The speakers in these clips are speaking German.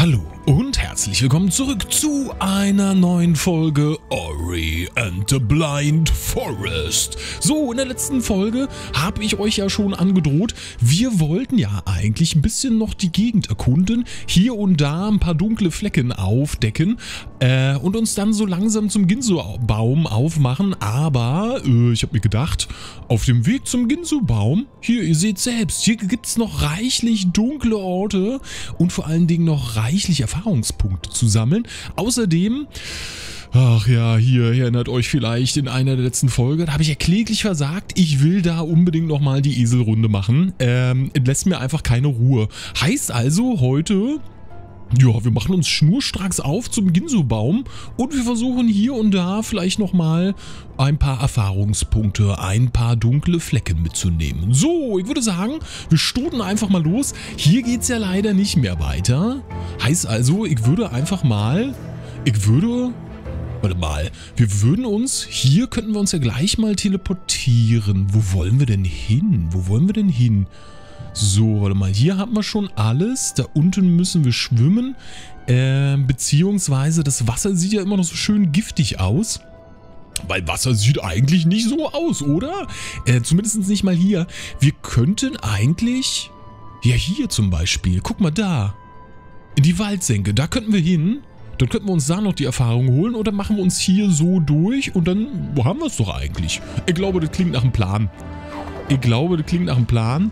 Hallo und herzlich willkommen zurück zu einer neuen Folge Ori and the Blind Forest. So, in der letzten Folge habe ich euch ja schon angedroht, wir wollten ja eigentlich ein bisschen noch die Gegend erkunden, hier und da ein paar dunkle Flecken aufdecken äh, und uns dann so langsam zum Ginso-Baum aufmachen, aber äh, ich habe mir gedacht, auf dem Weg zum Ginso-Baum, hier, ihr seht selbst, hier gibt es noch reichlich dunkle Orte und vor allen Dingen noch reichlich Erfahrungspunkte zu sammeln. Außerdem... Ach ja, hier erinnert euch vielleicht in einer der letzten Folgen, da habe ich ja kläglich versagt, ich will da unbedingt nochmal die Eselrunde machen. Ähm, lässt mir einfach keine Ruhe. Heißt also, heute ja, wir machen uns schnurstracks auf zum Ginso-Baum und wir versuchen hier und da vielleicht nochmal ein paar Erfahrungspunkte, ein paar dunkle Flecken mitzunehmen. So, ich würde sagen, wir stoßen einfach mal los. Hier geht es ja leider nicht mehr weiter. Heißt also, ich würde einfach mal, ich würde Warte mal, wir würden uns, hier könnten wir uns ja gleich mal teleportieren. Wo wollen wir denn hin? Wo wollen wir denn hin? So, warte mal, hier haben wir schon alles. Da unten müssen wir schwimmen. Äh, beziehungsweise das Wasser sieht ja immer noch so schön giftig aus. Weil Wasser sieht eigentlich nicht so aus, oder? Äh, zumindest nicht mal hier. Wir könnten eigentlich... Ja, hier zum Beispiel. Guck mal da. In die Waldsenke. Da könnten wir hin. Dann könnten wir uns da noch die Erfahrung holen oder machen wir uns hier so durch und dann haben wir es doch eigentlich. Ich glaube, das klingt nach einem Plan. Ich glaube, das klingt nach einem Plan.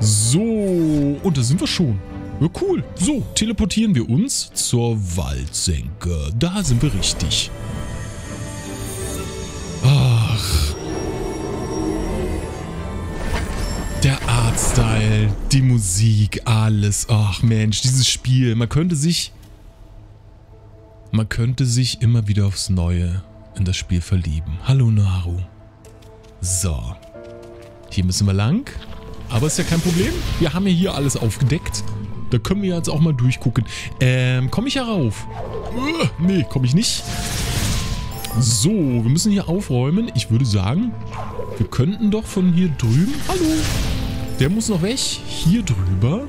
So, und da sind wir schon. Ja, cool. So, teleportieren wir uns zur Waldsenke. Da sind wir richtig. Ach. Der Artstyle, die Musik, alles. Ach Mensch, dieses Spiel. Man könnte sich... Man könnte sich immer wieder aufs Neue in das Spiel verlieben. Hallo Naru. So. Hier müssen wir lang. Aber ist ja kein Problem. Wir haben ja hier alles aufgedeckt. Da können wir jetzt auch mal durchgucken. Ähm, komme ich hier rauf? Uh, nee, komme ich nicht. So, wir müssen hier aufräumen. Ich würde sagen, wir könnten doch von hier drüben... Hallo! Der muss noch weg. Hier drüber.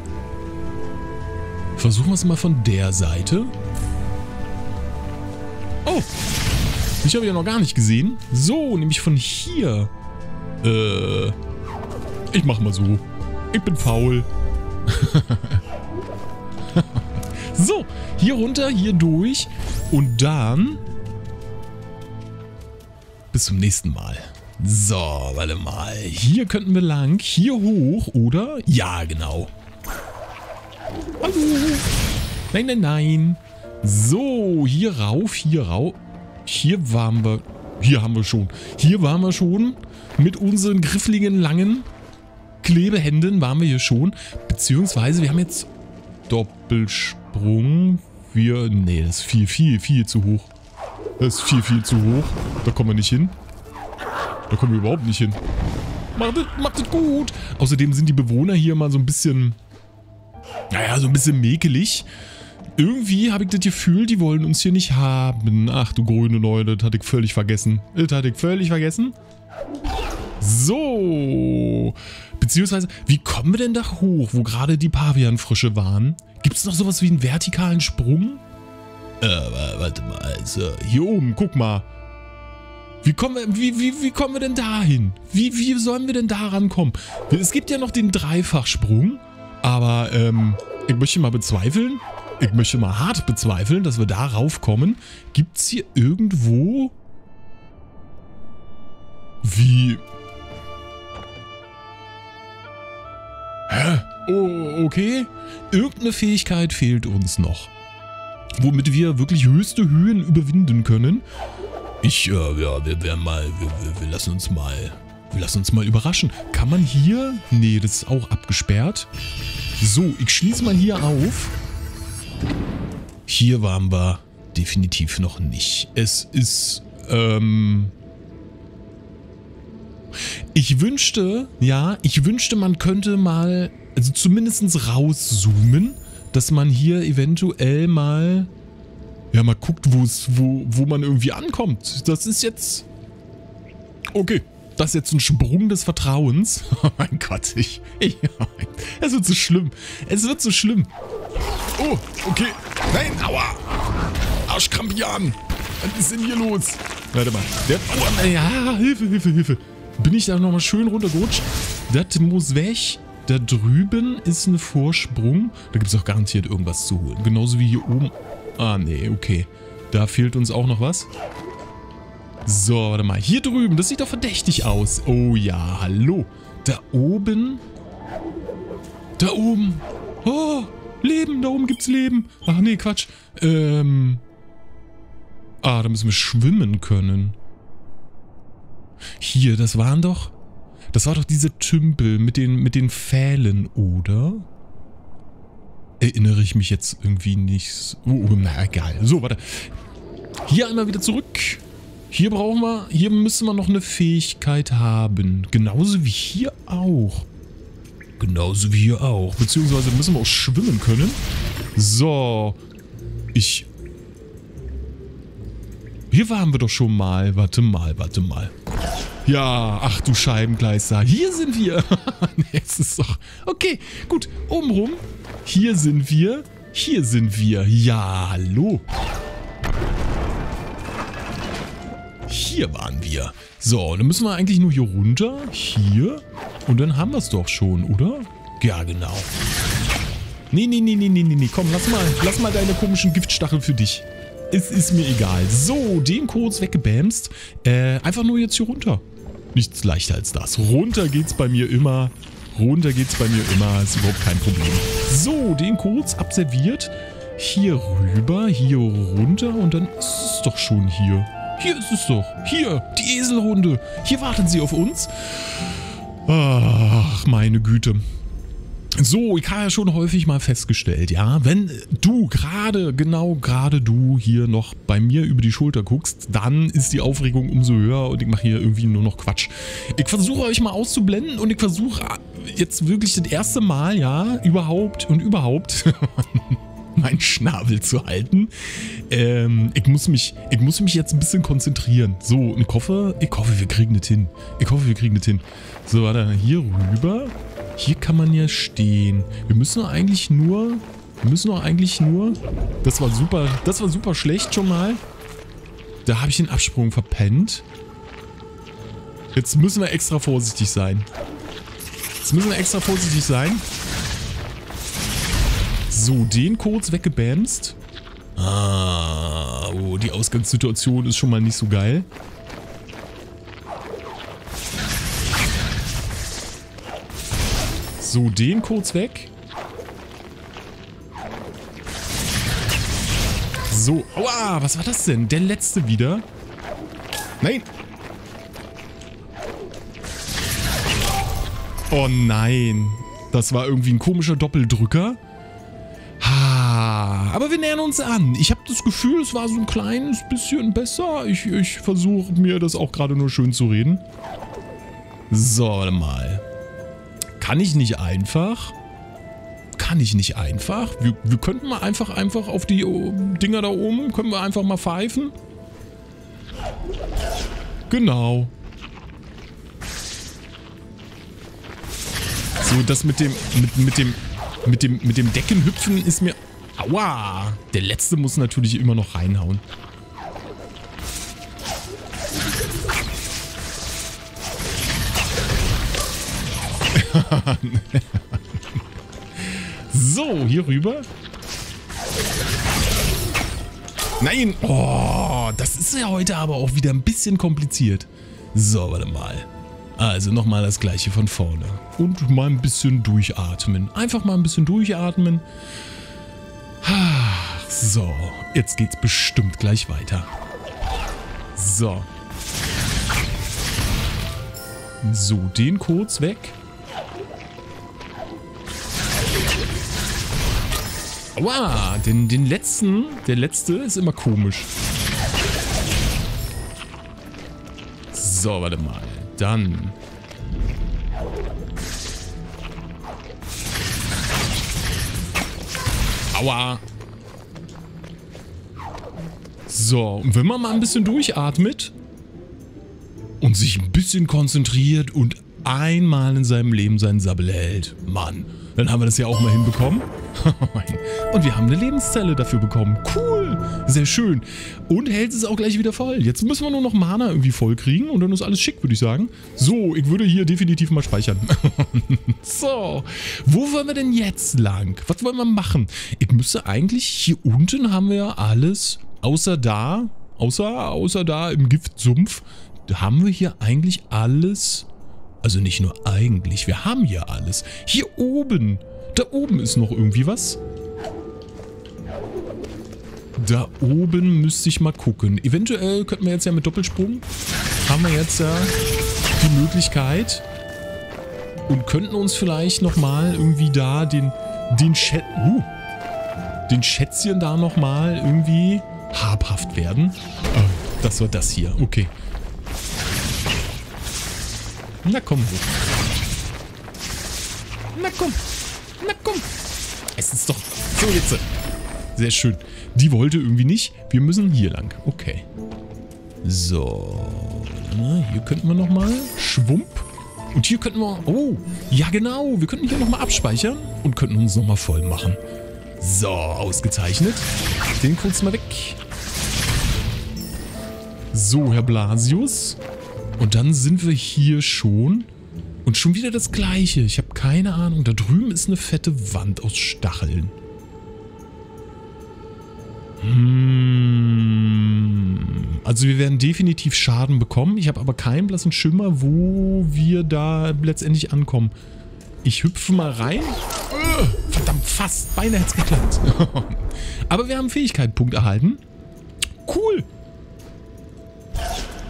Versuchen wir es mal von der Seite. Oh! Ich habe ja noch gar nicht gesehen. So, nämlich von hier. Äh... Ich mach mal so. Ich bin faul. so, hier runter, hier durch. Und dann... Bis zum nächsten Mal. So, warte mal. Hier könnten wir lang. Hier hoch, oder? Ja, genau. Hallo. Nein, nein, nein. So, hier rauf, hier rauf. Hier waren wir... Hier haben wir schon. Hier waren wir schon mit unseren griffligen, langen Klebehänden waren wir hier schon. Beziehungsweise wir haben jetzt Doppelsprung. Wir... Nee, das ist viel, viel, viel zu hoch. Das ist viel, viel zu hoch. Da kommen wir nicht hin. Da kommen wir überhaupt nicht hin. Macht es, macht es gut. Außerdem sind die Bewohner hier mal so ein bisschen... Naja, so ein bisschen mäkelig. Irgendwie habe ich das Gefühl, die wollen uns hier nicht haben. Ach du grüne Leute, das hatte ich völlig vergessen. Das hatte ich völlig vergessen. So. Beziehungsweise, wie kommen wir denn da hoch, wo gerade die Pavianfrösche waren? Gibt es noch sowas wie einen vertikalen Sprung? Äh, warte mal, also hier oben, guck mal. Wie kommen wir, wie, wie, wie kommen wir denn da hin? Wie, wie sollen wir denn da rankommen? Es gibt ja noch den Dreifachsprung, aber ähm, ich möchte mal bezweifeln, ich möchte mal hart bezweifeln, dass wir da raufkommen. Gibt es hier irgendwo... Wie... Hä? Oh, okay. Irgendeine Fähigkeit fehlt uns noch. Womit wir wirklich höchste Höhen überwinden können. Ich, äh, ja, wir werden mal, wir, wir, lassen uns mal, wir lassen uns mal überraschen. Kann man hier? Nee, das ist auch abgesperrt. So, ich schließe mal hier auf. Hier waren wir definitiv noch nicht. Es ist, ähm, ich wünschte, ja, ich wünschte, man könnte mal, also zumindest rauszoomen, dass man hier eventuell mal, ja, mal guckt, wo wo man irgendwie ankommt. Das ist jetzt, okay, das ist jetzt ein Sprung des Vertrauens. Oh mein Gott, ich, ich, es wird so schlimm. Es wird so schlimm. Oh, okay. Nein, aua. Arschkrampian. Was ist denn hier los? Warte mal. Der, oh, ja, Hilfe, Hilfe, Hilfe. Bin ich da nochmal schön runtergerutscht? Das muss weg. Da drüben ist ein Vorsprung. Da gibt es auch garantiert irgendwas zu holen. Genauso wie hier oben. Ah, nee, okay. Da fehlt uns auch noch was. So, warte mal. Hier drüben, das sieht doch verdächtig aus. Oh ja, hallo. Da oben. Da oben. Oh, Leben, da oben gibt's Leben. Ach nee, Quatsch. Ähm. Ah, da müssen wir schwimmen können. Hier, das waren doch... Das war doch diese Tümpel mit den, mit den Pfählen, oder? Erinnere ich mich jetzt irgendwie nicht... Oh, na egal. So, warte. Hier einmal wieder zurück. Hier brauchen wir... Hier müssen wir noch eine Fähigkeit haben. Genauso wie hier auch. Genauso wie hier auch. Beziehungsweise müssen wir auch schwimmen können. So. Ich... Hier waren wir doch schon mal. Warte mal, warte mal. Ja, ach du Scheibengleister. Hier sind wir. nee, es ist doch... Okay, gut. Obenrum. Hier sind wir. Hier sind wir. Ja, hallo. Hier waren wir. So, dann müssen wir eigentlich nur hier runter. Hier. Und dann haben wir es doch schon, oder? Ja, genau. Nee, nee, nee, nee, nee, nee. Komm, lass mal, lass mal deine komischen Giftstachel für dich. Es ist mir egal. So, den kurz weggebämst. Äh, einfach nur jetzt hier runter. Nichts leichter als das. Runter geht's bei mir immer. Runter geht's bei mir immer. Ist überhaupt kein Problem. So, den kurz abserviert. Hier rüber, hier runter und dann ist es doch schon hier. Hier ist es doch. Hier, die Eselrunde. Hier warten sie auf uns. Ach, meine Güte. So, ich habe ja schon häufig mal festgestellt, ja, wenn du gerade, genau gerade du hier noch bei mir über die Schulter guckst, dann ist die Aufregung umso höher und ich mache hier irgendwie nur noch Quatsch. Ich versuche euch mal auszublenden und ich versuche jetzt wirklich das erste Mal, ja, überhaupt und überhaupt meinen Schnabel zu halten. Ähm, ich muss mich, ich muss mich jetzt ein bisschen konzentrieren. So, und ich hoffe, ich hoffe, wir kriegen das hin. Ich hoffe, wir kriegen das hin. So, warte, hier rüber. Hier kann man ja stehen. Wir müssen doch eigentlich nur... Wir müssen doch eigentlich nur... Das war super... Das war super schlecht schon mal. Da habe ich den Absprung verpennt. Jetzt müssen wir extra vorsichtig sein. Jetzt müssen wir extra vorsichtig sein. So, den kurz weggebämst. Ah, oh, die Ausgangssituation ist schon mal nicht so geil. So, den kurz weg. So, aua, was war das denn? Der letzte wieder. Nein. Oh nein. Das war irgendwie ein komischer Doppeldrücker. Ha, aber wir nähern uns an. Ich habe das Gefühl, es war so ein kleines bisschen besser. Ich, ich versuche mir das auch gerade nur schön zu reden. So, warte mal. Kann ich nicht einfach? Kann ich nicht einfach? Wir, wir könnten mal einfach, einfach auf die oh, Dinger da oben, können wir einfach mal pfeifen? Genau. So, das mit dem, mit, mit dem, mit dem, mit dem Deckenhüpfen ist mir... Aua! Der letzte muss natürlich immer noch reinhauen. so, hier rüber. Nein! Oh, das ist ja heute aber auch wieder ein bisschen kompliziert. So, warte mal. Also nochmal das gleiche von vorne. Und mal ein bisschen durchatmen. Einfach mal ein bisschen durchatmen. So, jetzt geht's bestimmt gleich weiter. So. So, den kurz weg. Aua, den, den letzten, der letzte ist immer komisch. So, warte mal. Dann. Aua. So, und wenn man mal ein bisschen durchatmet und sich ein bisschen konzentriert und einmal in seinem Leben seinen Sabbel hält, Mann, Dann haben wir das ja auch mal hinbekommen. Und wir haben eine Lebenszelle dafür bekommen. Cool. Sehr schön. Und hält es auch gleich wieder voll. Jetzt müssen wir nur noch Mana irgendwie voll kriegen und dann ist alles schick, würde ich sagen. So, ich würde hier definitiv mal speichern. so, wo wollen wir denn jetzt lang? Was wollen wir machen? Ich müsste eigentlich, hier unten haben wir ja alles, außer da, außer, außer da im Giftsumpf, haben wir hier eigentlich alles also nicht nur eigentlich, wir haben hier alles. Hier oben, da oben ist noch irgendwie was. Da oben müsste ich mal gucken. Eventuell könnten wir jetzt ja mit Doppelsprung, haben wir jetzt ja die Möglichkeit und könnten uns vielleicht nochmal irgendwie da den, den Schät, uh, den Schätzchen da nochmal irgendwie habhaft werden. Oh, das war das hier, okay. Na komm. Na komm. Na komm. Es ist doch so jetzt. Sehr schön. Die wollte irgendwie nicht. Wir müssen hier lang. Okay. So. Na, hier könnten wir nochmal. Schwump. Und hier könnten wir... Oh, ja genau. Wir könnten hier nochmal abspeichern und könnten uns nochmal voll machen. So, ausgezeichnet. Den kurz mal weg. So, Herr Blasius. Und dann sind wir hier schon. Und schon wieder das gleiche. Ich habe keine Ahnung. Da drüben ist eine fette Wand aus Stacheln. Hm. Also wir werden definitiv Schaden bekommen. Ich habe aber keinen blassen Schimmer, wo wir da letztendlich ankommen. Ich hüpfe mal rein. Verdammt, fast. Beinahe hätte es geklappt. aber wir haben Fähigkeitenpunkt erhalten. Cool.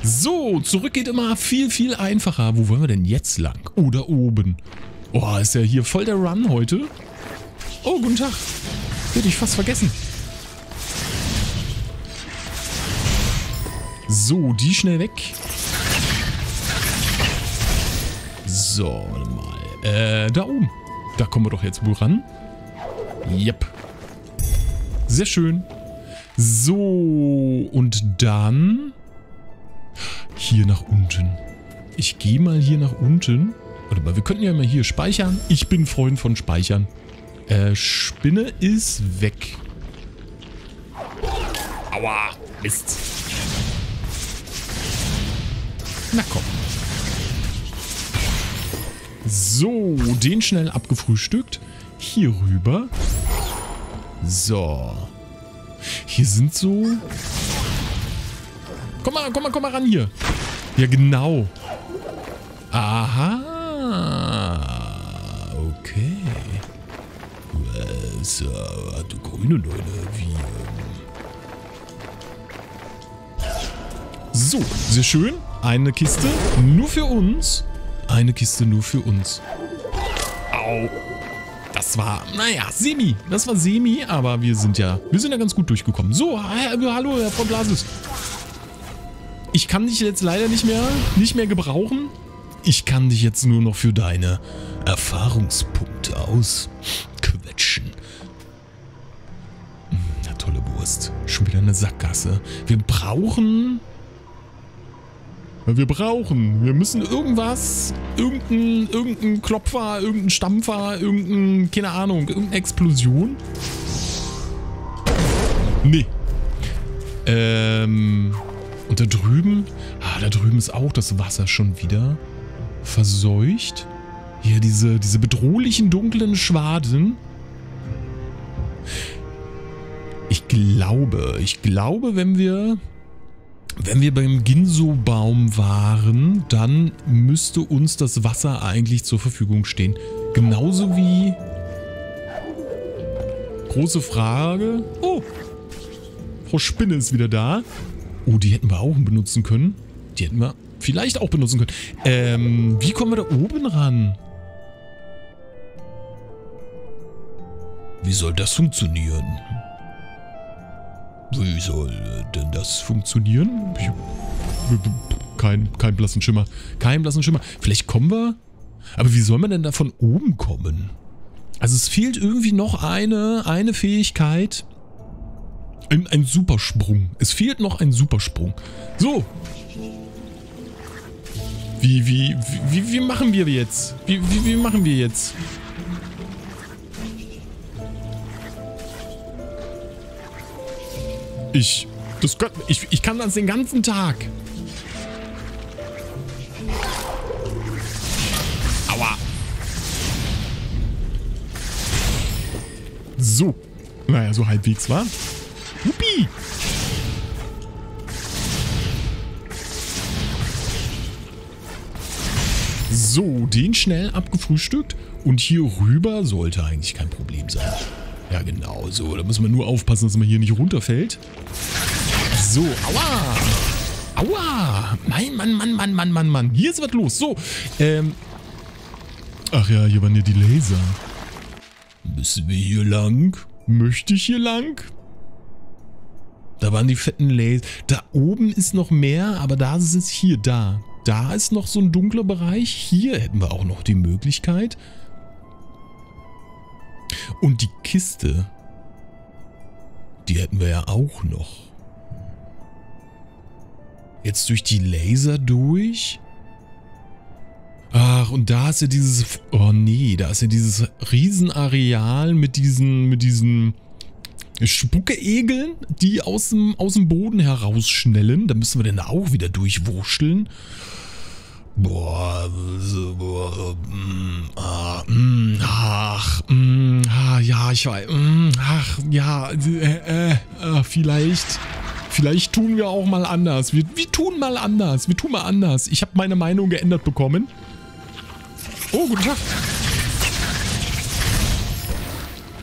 So, zurück geht immer viel, viel einfacher. Wo wollen wir denn jetzt lang? Oh, da oben. Oh, ist ja hier voll der Run heute. Oh, guten Tag. Hätte ich fast vergessen. So, die schnell weg. So, warte mal. Äh, da oben. Da kommen wir doch jetzt wohl ran. Yep. Sehr schön. So, und dann hier nach unten. Ich gehe mal hier nach unten. Warte mal, wir könnten ja mal hier speichern. Ich bin Freund von Speichern. Äh, Spinne ist weg. Aua, Mist. Na komm. So, den schnell abgefrühstückt. Hier rüber. So. Hier sind so Komm mal, komm mal, komm mal ran hier. Ja, genau. Aha. Okay. Was, äh, du grüne Leute, wie... Ähm. So, sehr schön. Eine Kiste nur für uns. Eine Kiste nur für uns. Au. Das war, naja, semi. Das war semi, aber wir sind ja, wir sind ja ganz gut durchgekommen. So, hallo, Herr von Blasis. Ich kann dich jetzt leider nicht mehr, nicht mehr gebrauchen. Ich kann dich jetzt nur noch für deine Erfahrungspunkte ausquetschen. Hm, na tolle Wurst. Schon wieder eine Sackgasse. Wir brauchen... Wir brauchen. Wir müssen irgendwas, irgendein, irgendein Klopfer, irgendein Stampfer, irgendein, keine Ahnung, irgendeine Explosion. Nee. Ähm... Da drüben, ah, da drüben ist auch das Wasser schon wieder verseucht. Hier diese, diese bedrohlichen dunklen Schwaden. Ich glaube, ich glaube, wenn wir, wenn wir beim Ginso-Baum waren, dann müsste uns das Wasser eigentlich zur Verfügung stehen. Genauso wie... Große Frage. Oh, Frau Spinne ist wieder da. Oh, die hätten wir auch benutzen können. Die hätten wir vielleicht auch benutzen können. Ähm, wie kommen wir da oben ran? Wie soll das funktionieren? Wie soll denn das funktionieren? Kein, kein blassen Schimmer. Kein blassen Schimmer. Vielleicht kommen wir... Aber wie soll man denn da von oben kommen? Also es fehlt irgendwie noch eine, eine Fähigkeit, ein, ein Supersprung. Es fehlt noch ein Supersprung. So. Wie, wie, wie, wie machen wir jetzt? Wie, wie, wie machen wir jetzt? Ich, das Gott, ich, ich kann das den ganzen Tag. Aua. So. Naja, so halbwegs, war. So, den schnell abgefrühstückt. Und hier rüber sollte eigentlich kein Problem sein. Ja, genau. So, da müssen wir nur aufpassen, dass man hier nicht runterfällt. So, aua. Aua. Nein, Mann, Mann, Mann, Mann, Mann, Mann. Hier ist was los. So, ähm. Ach ja, hier waren ja die Laser. Müssen wir hier lang? Möchte ich hier lang? Da waren die fetten Laser. Da oben ist noch mehr, aber da ist es hier, da. Da ist noch so ein dunkler Bereich. Hier hätten wir auch noch die Möglichkeit. Und die Kiste, die hätten wir ja auch noch. Jetzt durch die Laser durch. Ach, und da ist ja dieses... Oh nee, da ist ja dieses Riesenareal mit diesen... Mit diesen Spucke-Egeln, die aus dem, aus dem Boden herausschnellen. Da müssen wir dann auch wieder durchwurschteln. Boah, so, boah, mm, ah, mm, ach, mm, ah, ja, ich weiß, mm, ach, ja, äh, äh, vielleicht, vielleicht tun wir auch mal anders. Wir, wir tun mal anders, wir tun mal anders. Ich habe meine Meinung geändert bekommen. Oh, guten Tag.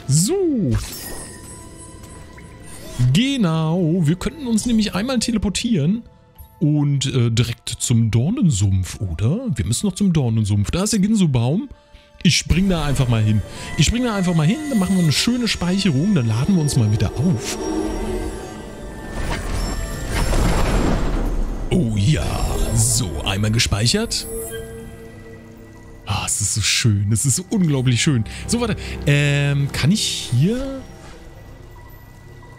So. Genau, wir könnten uns nämlich einmal teleportieren und äh, direkt zum Dornensumpf, oder? Wir müssen noch zum Dornensumpf. Da ist der Ginso-Baum. Ich spring da einfach mal hin. Ich spring da einfach mal hin, dann machen wir eine schöne Speicherung, dann laden wir uns mal wieder auf. Oh ja, so, einmal gespeichert. Ah, es ist so schön, es ist so unglaublich schön. So, warte, ähm, kann ich hier...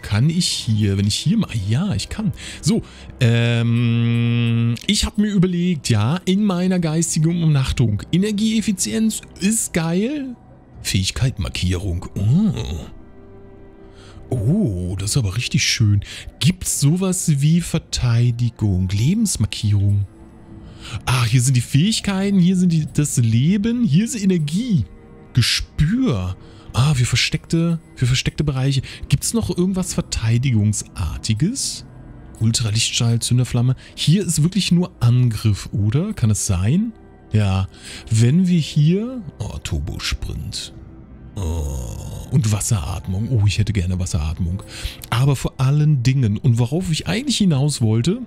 Kann ich hier, wenn ich hier mal... Ja, ich kann. So, ähm, ich habe mir überlegt, ja, in meiner geistigen Umnachtung. Energieeffizienz ist geil. Fähigkeitmarkierung. Oh. Oh, das ist aber richtig schön. Gibt es sowas wie Verteidigung, Lebensmarkierung? Ach, hier sind die Fähigkeiten, hier sind die, das Leben, hier ist Energie. Gespür. Ah, für versteckte, für versteckte Bereiche. Gibt es noch irgendwas Verteidigungsartiges? Ultralichtstrahl, Zünderflamme. Hier ist wirklich nur Angriff, oder? Kann es sein? Ja. Wenn wir hier... Oh, Turbosprint. Oh, und Wasseratmung. Oh, ich hätte gerne Wasseratmung. Aber vor allen Dingen, und worauf ich eigentlich hinaus wollte,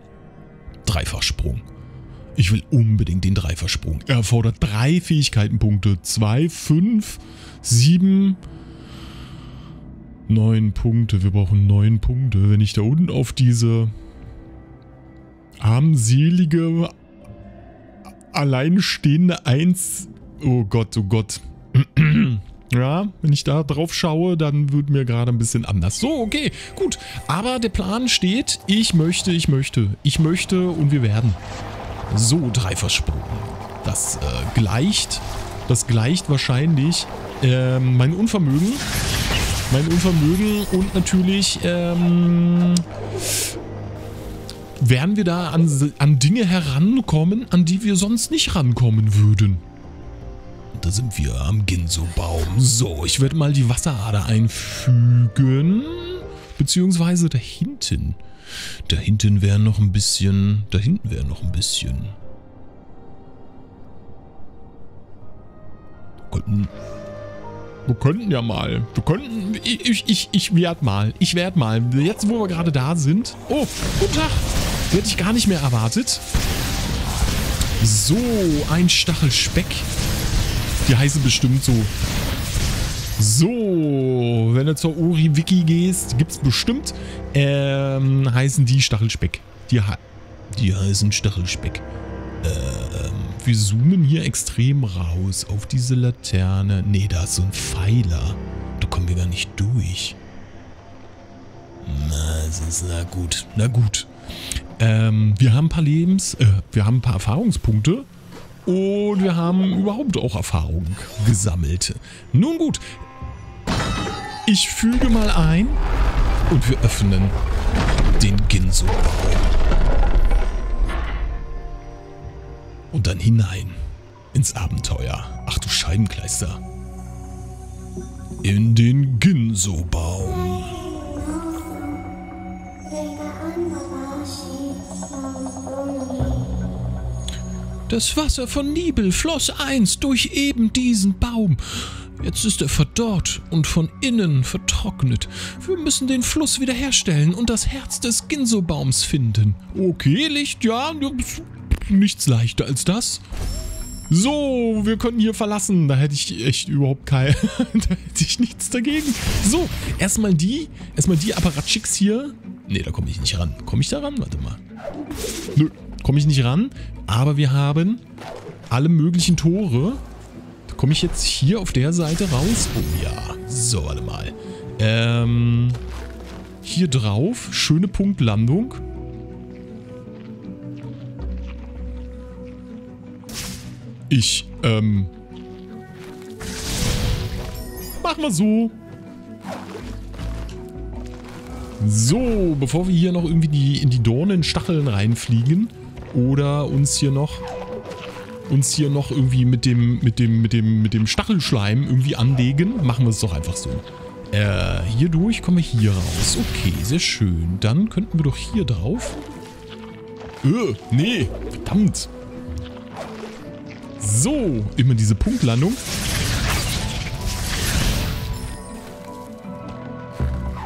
Dreifachsprung. Ich will unbedingt den Dreifachsprung. Er erfordert drei Fähigkeitenpunkte. Zwei, fünf, sieben, neun Punkte. Wir brauchen neun Punkte. Wenn ich da unten auf diese armselige, alleinstehende Eins... Oh Gott, oh Gott. Ja, wenn ich da drauf schaue, dann wird mir gerade ein bisschen anders. So, okay, gut. Aber der Plan steht. Ich möchte, ich möchte, ich möchte und wir werden. So, Dreifachsprung. Das äh, gleicht, das gleicht wahrscheinlich äh, mein Unvermögen. Mein Unvermögen und natürlich ähm, werden wir da an, an Dinge herankommen, an die wir sonst nicht rankommen würden. Da sind wir am Ginso-Baum. So, ich werde mal die Wasserader einfügen. Beziehungsweise da hinten. Da hinten wäre noch ein bisschen... Da hinten wäre noch ein bisschen... Könnten, wir könnten ja mal. Wir könnten... Ich, ich, ich werde mal. Ich werde mal. Jetzt, wo wir gerade da sind... Oh, guten Tag. Hätte ich gar nicht mehr erwartet. So, ein Stachelspeck. Die heißen bestimmt so. So, wenn du zur Ori-Wiki gehst, gibt es bestimmt, ähm, heißen die Stachelspeck. Die, die heißen Stachelspeck. Wir zoomen hier extrem raus auf diese Laterne. Nee, da ist so ein Pfeiler. Da kommen wir gar nicht durch. Na, es ist, na gut, na gut. Ähm, wir haben ein paar Lebens, äh, wir haben ein paar Erfahrungspunkte. Und wir haben überhaupt auch Erfahrung gesammelt. Nun gut. Ich füge mal ein. Und wir öffnen den Ginso-Baum. Und dann hinein ins Abenteuer. Ach du Scheibenkleister. In den Ginso-Baum. Das Wasser von Nibel floss einst durch eben diesen Baum. Jetzt ist er verdorrt und von innen vertrocknet. Wir müssen den Fluss wiederherstellen und das Herz des Ginso-Baums finden. Okay, Licht, nichts leichter als das. So, wir können hier verlassen. Da hätte ich echt überhaupt kein... da hätte ich nichts dagegen. So, erstmal die, erstmal die Apparatschicks hier. Ne, da komme ich nicht ran. Komme ich da ran? Warte mal. Nö, komme ich nicht ran. Aber wir haben alle möglichen Tore. Da komme ich jetzt hier auf der Seite raus. Oh ja. So, warte mal. Ähm, hier drauf. Schöne Punktlandung. Ich, ähm... Machen wir so. So, bevor wir hier noch irgendwie die, in die Dornenstacheln reinfliegen oder uns hier noch uns hier noch irgendwie mit dem mit dem mit dem mit dem Stachelschleim irgendwie anlegen, machen wir es doch einfach so. Äh, hier durch kommen wir hier raus. Okay, sehr schön. Dann könnten wir doch hier drauf. Äh, nee, verdammt. So, immer diese Punktlandung.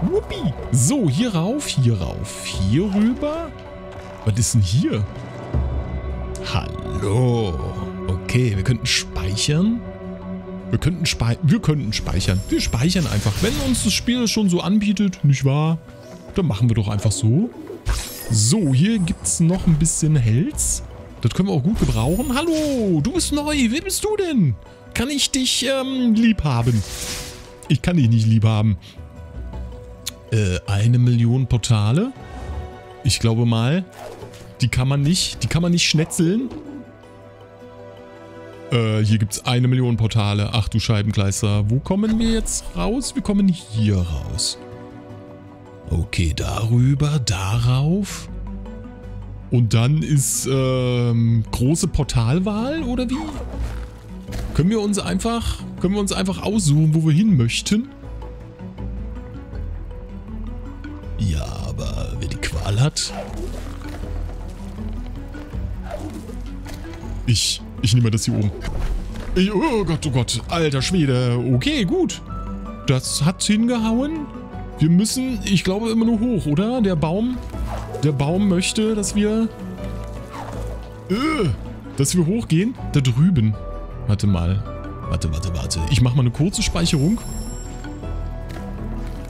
Wuppi. So, hier rauf, hier rauf, hier rüber. Was ist denn hier? Hallo. Okay, wir könnten speichern. Wir könnten, spei wir könnten speichern. Wir speichern einfach. Wenn uns das Spiel schon so anbietet, nicht wahr? Dann machen wir doch einfach so. So, hier gibt es noch ein bisschen Helz. Das können wir auch gut gebrauchen. Hallo, du bist neu. Wer bist du denn? Kann ich dich ähm, lieb haben? Ich kann dich nicht lieb haben. Äh, eine Million Portale. Ich glaube mal, die kann man nicht, die kann man nicht schnetzeln. Äh, hier gibt es eine Million Portale. Ach du Scheibenkleister. Wo kommen wir jetzt raus? Wir kommen hier raus. Okay, darüber, darauf. Und dann ist ähm, große Portalwahl oder wie? Können wir uns einfach, können wir uns einfach aussuchen, wo wir hin möchten? Ja, aber wer die Qual hat. Ich, ich nehme das hier oben. Ich, oh Gott, oh Gott, alter Schwede. Okay, gut. Das hat hingehauen. Wir müssen, ich glaube, immer nur hoch, oder? Der Baum, der Baum möchte, dass wir, äh, dass wir hochgehen. Da drüben. Warte mal. Warte, warte, warte. Ich mache mal eine kurze Speicherung.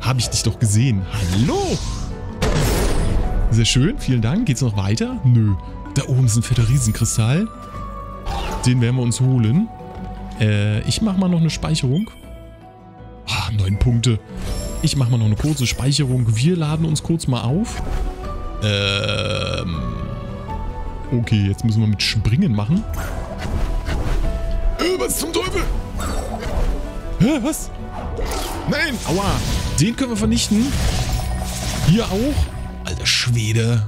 Habe ich dich doch gesehen. Hallo! Sehr schön, vielen Dank. Geht's noch weiter? Nö. Da oben ist ein fetter Riesenkristall. Den werden wir uns holen. Äh, ich mache mal noch eine Speicherung. Ah, neun Punkte. Ich mache mal noch eine kurze Speicherung. Wir laden uns kurz mal auf. Ähm... Okay, jetzt müssen wir mit Springen machen. Äh, was zum Teufel? Hä, was? Nein, aua. Den können wir vernichten. Hier auch. Alter Schwede.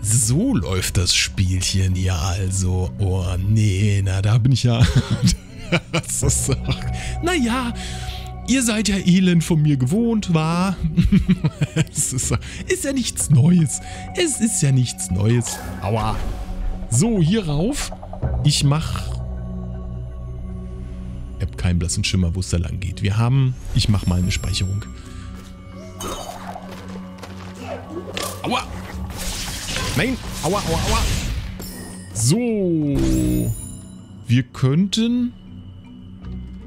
So läuft das Spielchen ja also. Oh nee, na da bin ich ja... das ist, naja, ihr seid ja Elend von mir gewohnt, war. es ist, ist ja nichts Neues. Es ist ja nichts Neues. Aua. So, hier rauf. Ich mach keinen blassen Schimmer, wo es da lang geht. Wir haben... Ich mache mal eine Speicherung. Aua! Nein! Aua, aua, aua! So. Wir könnten...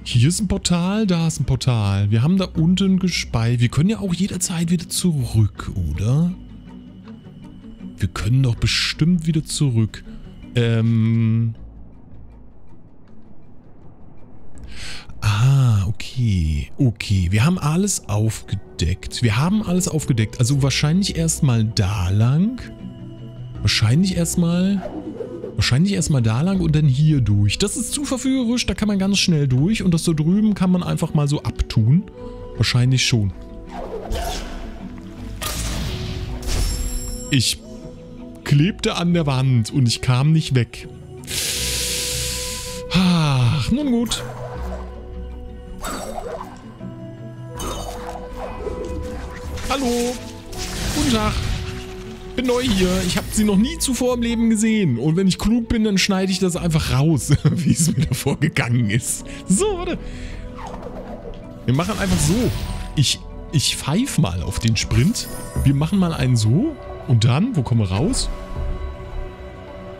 Hier ist ein Portal, da ist ein Portal. Wir haben da unten gespeichert. Wir können ja auch jederzeit wieder zurück, oder? Wir können doch bestimmt wieder zurück. Ähm... Ah, okay. Okay, wir haben alles aufgedeckt. Wir haben alles aufgedeckt. Also wahrscheinlich erstmal da lang. Wahrscheinlich erstmal... Wahrscheinlich erstmal da lang und dann hier durch. Das ist zu verführerisch, da kann man ganz schnell durch. Und das da drüben kann man einfach mal so abtun. Wahrscheinlich schon. Ich klebte an der Wand und ich kam nicht weg. Ach, nun gut. Hallo. Guten Tag. Bin neu hier. Ich habe sie noch nie zuvor im Leben gesehen. Und wenn ich klug bin, dann schneide ich das einfach raus, wie es mir davor gegangen ist. So, warte. Wir machen einfach so. Ich, ich pfeife mal auf den Sprint. Wir machen mal einen so. Und dann, wo kommen wir raus?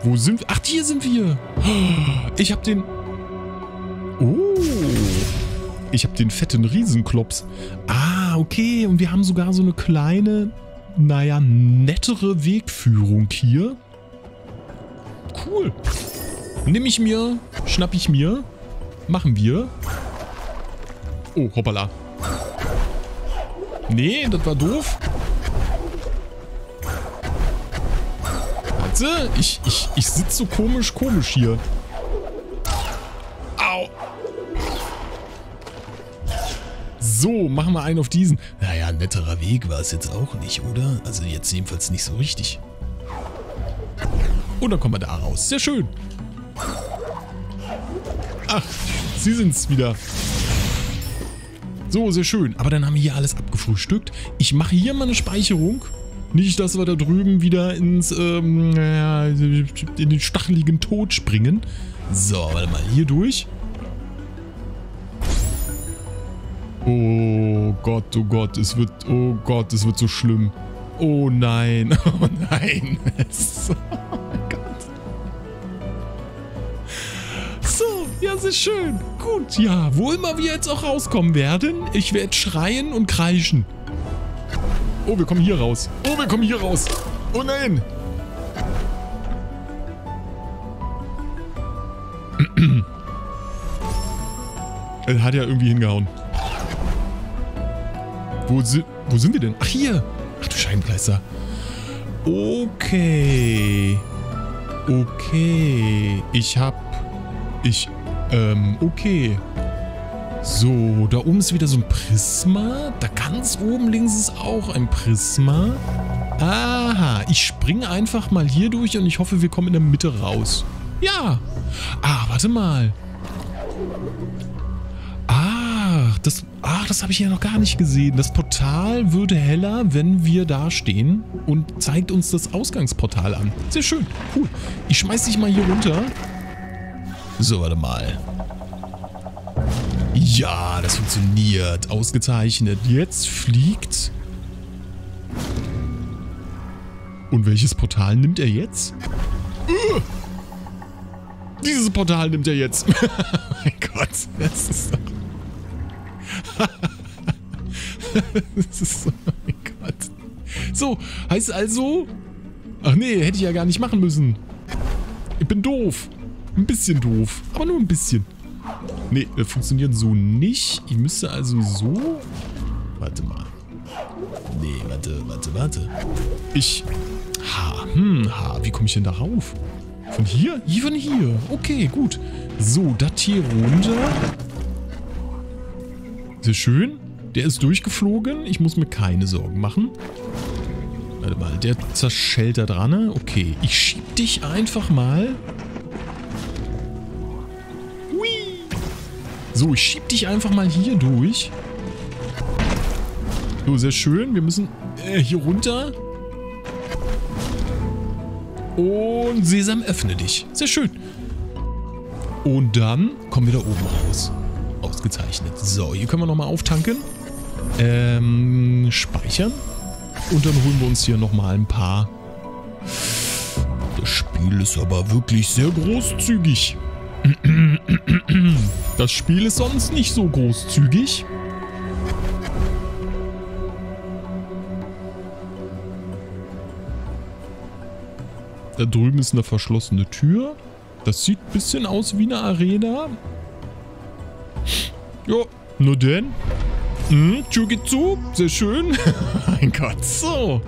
Wo sind wir? Ach, hier sind wir. Ich habe den... Oh. Ich habe den fetten Riesenklops. Ah, okay. Und wir haben sogar so eine kleine, naja, nettere Wegführung hier. Cool. Nimm ich mir, schnapp ich mir. Machen wir. Oh, hoppala. Nee, das war doof. Warte, ich, ich, ich sitze so komisch, komisch hier. So, machen wir einen auf diesen. Naja, netterer Weg war es jetzt auch nicht, oder? Also jetzt jedenfalls nicht so richtig. Und dann kommen wir da raus. Sehr schön. Ach, Sie sind's wieder. So, sehr schön. Aber dann haben wir hier alles abgefrühstückt. Ich mache hier mal eine Speicherung. Nicht, dass wir da drüben wieder ins, ähm, in den stacheligen Tod springen. So, warte mal, hier durch. Oh Gott, oh Gott, es wird, oh Gott, es wird so schlimm. Oh nein, oh nein. oh Gott. So, ja, sehr schön. Gut, ja, wo immer wir jetzt auch rauskommen werden, ich werde schreien und kreischen. Oh, wir kommen hier raus. Oh, wir kommen hier raus. Oh nein. Er hat ja irgendwie hingehauen. Wo, si wo sind wir denn? Ach, hier. Ach du Scheibenkleister. Okay. Okay. Ich hab... Ich... Ähm, okay. So, da oben ist wieder so ein Prisma. Da ganz oben links ist auch ein Prisma. Aha, ich springe einfach mal hier durch und ich hoffe, wir kommen in der Mitte raus. Ja. Ah, warte mal. Ach, das, habe ich ja noch gar nicht gesehen. Das Portal würde heller, wenn wir da stehen und zeigt uns das Ausgangsportal an. Sehr schön, cool. Ich schmeiß dich mal hier runter. So, warte mal. Ja, das funktioniert. Ausgezeichnet. Jetzt fliegt... Und welches Portal nimmt er jetzt? Uh! Dieses Portal nimmt er jetzt. mein Gott, das ist doch... das ist so... Oh mein Gott. So, heißt also... Ach nee, hätte ich ja gar nicht machen müssen. Ich bin doof. Ein bisschen doof. Aber nur ein bisschen. Nee, funktioniert so nicht. Ich müsste also so... Warte mal. Nee, warte, warte, warte. Ich... Ha, hm, ha. Wie komme ich denn da rauf? Von hier? Hier von hier. Okay, gut. So, das hier runter. Sehr schön. Der ist durchgeflogen. Ich muss mir keine Sorgen machen. Warte mal, der zerschellt da dran. Okay, ich schieb dich einfach mal So, ich schieb dich einfach mal hier durch. So, sehr schön. Wir müssen äh, hier runter. Und Sesam, öffne dich. Sehr schön. Und dann kommen wir da oben raus. Ausgezeichnet. So, hier können wir nochmal auftanken. Ähm, speichern. Und dann holen wir uns hier nochmal ein paar. Das Spiel ist aber wirklich sehr großzügig. Das Spiel ist sonst nicht so großzügig. Da drüben ist eine verschlossene Tür. Das sieht ein bisschen aus wie eine Arena. Jo, nur denn. Hm, Tür geht zu. Sehr schön. mein Gott, so.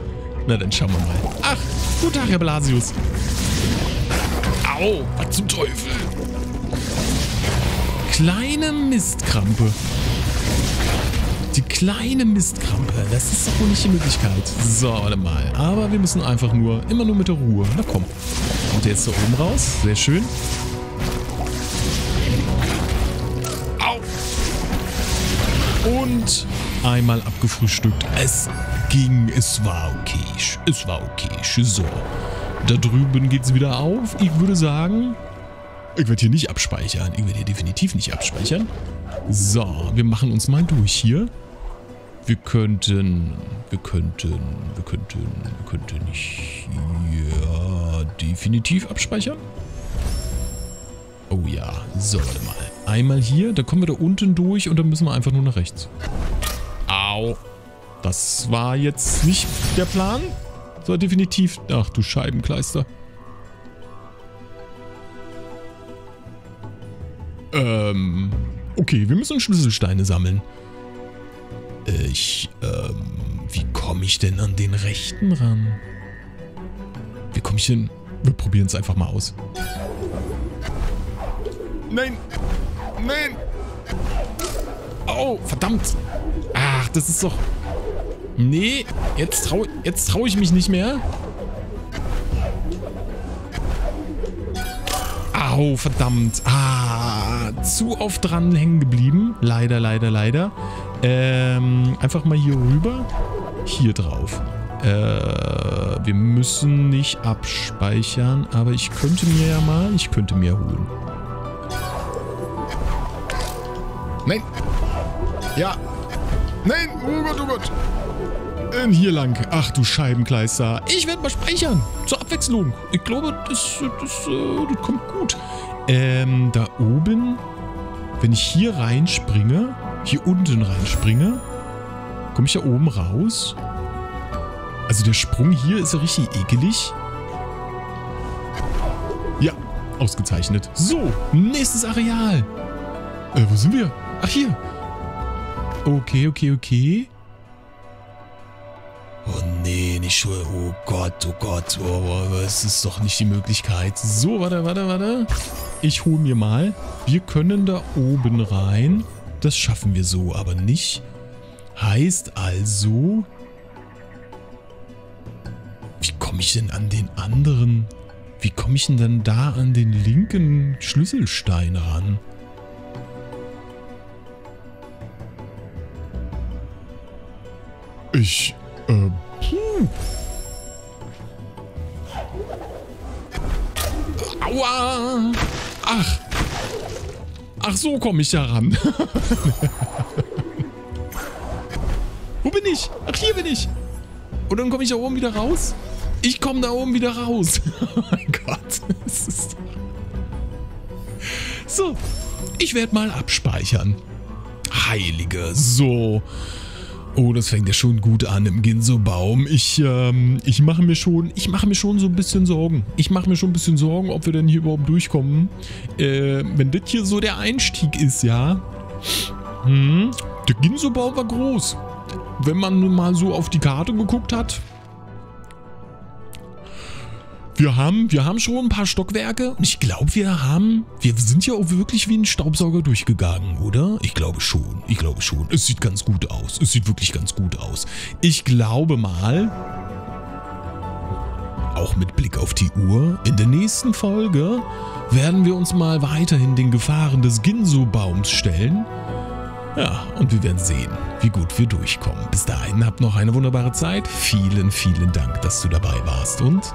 Na, dann schauen wir mal. Ach, guten Tag, Herr Blasius. Au, was zum Teufel kleine Mistkrampe. die kleine Mistkrampe. Das ist doch wohl nicht die Möglichkeit. So, warte mal. Aber wir müssen einfach nur, immer nur mit der Ruhe. Na komm. Kommt der jetzt da oben raus? Sehr schön. Und einmal abgefrühstückt. Es ging, es war okay. Es war okay. So. Da drüben geht es wieder auf. Ich würde sagen, ich werde hier nicht abspeichern. Ich werde hier definitiv nicht abspeichern. So, wir machen uns mal durch hier. Wir könnten, wir könnten, wir könnten, wir könnten hier definitiv abspeichern. Oh ja, so, warte mal. Einmal hier, dann kommen wir da unten durch und dann müssen wir einfach nur nach rechts. Au. Das war jetzt nicht der Plan. So, definitiv. Ach du Scheibenkleister. Ähm, okay, wir müssen Schlüsselsteine sammeln. Ich, ähm, wie komme ich denn an den rechten ran? Wie komme ich denn? Wir probieren es einfach mal aus. Nein! Nein! Oh, verdammt! Ach, das ist doch... Nee, jetzt traue jetzt trau ich mich nicht mehr. Au, verdammt. Ah, zu oft dran hängen geblieben. Leider, leider, leider. Ähm, einfach mal hier rüber. Hier drauf. Äh, wir müssen nicht abspeichern, aber ich könnte mir ja mal, ich könnte mir holen. Nein. Ja. Nein. Oh Gott, oh Gott. Ähm, hier lang. Ach du Scheibenkleister. Ich werde mal speichern. Zur Abwechslung. Ich glaube, das, das, äh, das kommt gut. Ähm, da oben, wenn ich hier reinspringe, hier unten reinspringe, komme ich da oben raus? Also der Sprung hier ist ja richtig ekelig. Ja, ausgezeichnet. So, nächstes Areal. Äh, wo sind wir? Ach, hier. Okay, okay, okay. Oh nee, nicht schon. Oh Gott, oh Gott. Oh, oh, es ist doch nicht die Möglichkeit. So, warte, warte, warte. Ich hole mir mal. Wir können da oben rein. Das schaffen wir so aber nicht. Heißt also... Wie komme ich denn an den anderen... Wie komme ich denn dann da an den linken Schlüsselstein ran? Ich äh, puh. Aua! Ach. Ach, so komme ich ja ran. Wo bin ich? Ach, hier bin ich. Und dann komme ich da oben wieder raus? Ich komme da oben wieder raus. oh mein Gott. so, ich werde mal abspeichern. Heilige, so. Oh, das fängt ja schon gut an im Ginso-Baum. Ich, ähm, ich mache mir schon, ich mache mir schon so ein bisschen Sorgen. Ich mache mir schon ein bisschen Sorgen, ob wir denn hier überhaupt durchkommen. Äh, wenn das hier so der Einstieg ist, ja. Hm, der Ginso-Baum war groß. Wenn man nun mal so auf die Karte geguckt hat, wir haben, wir haben schon ein paar Stockwerke und ich glaube, wir haben, wir sind ja auch wirklich wie ein Staubsauger durchgegangen, oder? Ich glaube schon, ich glaube schon. Es sieht ganz gut aus. Es sieht wirklich ganz gut aus. Ich glaube mal, auch mit Blick auf die Uhr, in der nächsten Folge werden wir uns mal weiterhin den Gefahren des Ginso-Baums stellen. Ja, und wir werden sehen, wie gut wir durchkommen. Bis dahin habt noch eine wunderbare Zeit. Vielen, vielen Dank, dass du dabei warst und